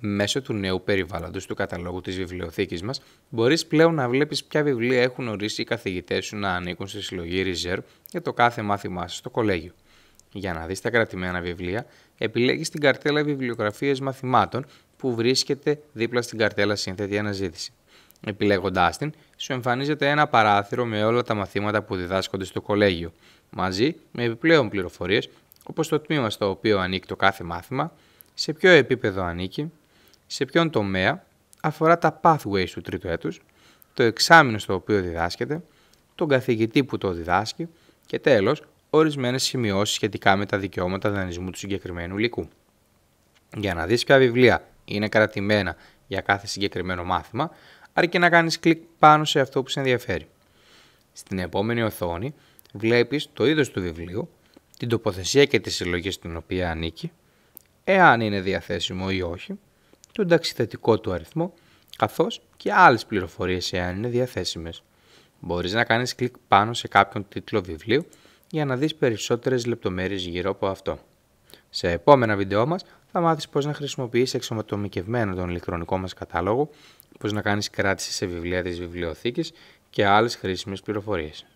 Μέσω του νέου περιβάλλοντος του καταλόγου της βιβλιοθήκης μας, μπορείς πλέον να βλέπεις ποια βιβλία έχουν ορίσει οι καθηγητές σου να ανήκουν στη συλλογή Reserve για το κάθε μάθημά σου στο κολέγιο. Για να δεις τα κρατημένα βιβλία, επιλέγεις την καρτέλα βιβλιογραφίες μαθημάτων που βρίσκεται δίπλα στην καρτέλα σύνθετη αναζήτηση. Επιλέγοντάς την, σου εμφανίζεται ένα παράθυρο με όλα τα μαθήματα που διδάσκονται στο κολέγιο, μαζί με επιπλέον πληροφορίες όπως το τμήμα στο οποίο ανήκει το κάθε μάθημα, σε ποιο επίπεδο ανήκει, σε ποιον τομέα, αφορά τα pathways του τρίτου έτους, το εξάμεινο στο οποίο διδάσκεται, τον καθηγητή που το διδάσκει και τέλος, ορισμένες σημειώσεις σχετικά με τα δικαιώματα δανεισμού του συγκεκριμένου υλικού. Για να δεις ποια βιβλία είναι κρατημένα για κάθε συγκεκριμένο μάθημα, αρκεί να κάνεις κλικ πάνω σε αυτό που σε ενδιαφέρει. Στην επόμενη οθόνη βλέπεις το είδος του βιβλίου, την τοποθεσία και τη συλλογή στην οποία ανήκει, εάν είναι διαθέσιμο ή όχι, τον ταξιθετικό του αριθμό, καθώς και άλλες πληροφορίες εάν είναι διαθέσιμες. Μπορείς να κάνεις κλικ πάνω σε κάποιον τίτλο βιβλίου για να δεις περισσότερες λεπτομέρειες γύρω από αυτό. Σε επόμενα βίντεό μας θα μάθεις πώς να χρησιμοποιήσεις εξωματομικευμένο τον ηλεκτρονικό μας κατάλογο, πώς να κάνεις κράτηση σε βιβλία της βιβλιοθήκης και άλλες χρήσιμες πληροφορίες.